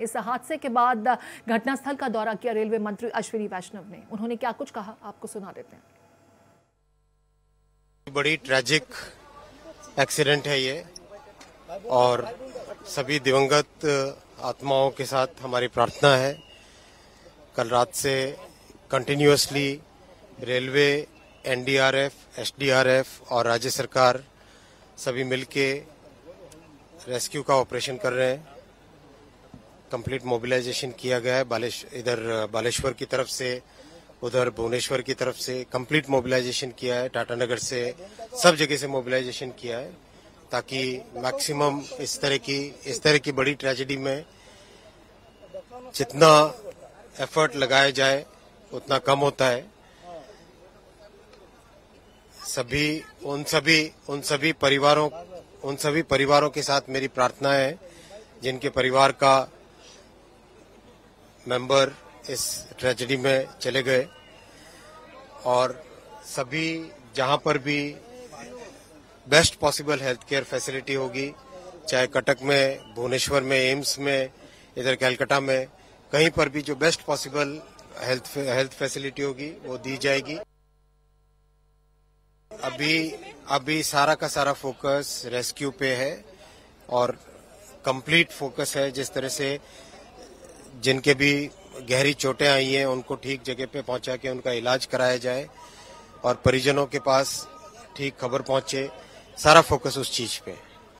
इस हादसे के बाद घटनास्थल का दौरा किया रेलवे मंत्री अश्विनी वैष्णव ने। उन्होंने क्या कुछ कहा? आपको सुना देते हैं। बड़ी ट्रेजिक एक्सीडेंट है ये और सभी दिवंगत आत्माओं के साथ हमारी प्रार्थना है। कल रात से कंटिन्यूसली रेलवे एनडीआरएफ एसडीआरएफ और राज्य सरकार सभी मिलके रेस्क्यू का ऑपरेशन कर रहे हैं। कंप्लीट मोबिलाइजेशन किया गया है, बालेश, इधर बालेश्वर की तरफ़ से, उधर भुवनेश्वर की तरफ़ से कंप्लीट मोबिलाइजेशन किया है टाटानगर से सब जगह से मोबिलाइजेशन किया है, ताकि मैक्सिमम इस तरह की, इस तरह की बड़ी ट्रेजेडी में जितना एफर्ट लगाया जाए, उतना कम होता है। सभी, उन सभी उन सभी परिवारों, उन सभी परिवारों के साथ मेरी प्रार्थना है, जिनके परिवार का मेंबर इस ट्रेजेडी में चले गए। और सभी जहाँ पर भी best possible health care facility होगी, चाहे कटक में, भुवनेश्वर में, एम्स में, इधर कैलकाटा में, कहीं पर भी जो best possible health health facility होगी, वो दी जाएगी। अभी अभी सारा का सारा फोकस रेस्क्यू पे है और कंप्लीट फोकस है, जिस तरह से जिनके भी गहरी चोटें आई हैं, उनको ठीक जगह पे पहुँचा के उनका इलाज कराया जाए और परिजनों के पास ठीक खबर पहुँचे, सारा फोकस उस चीज़ पे। है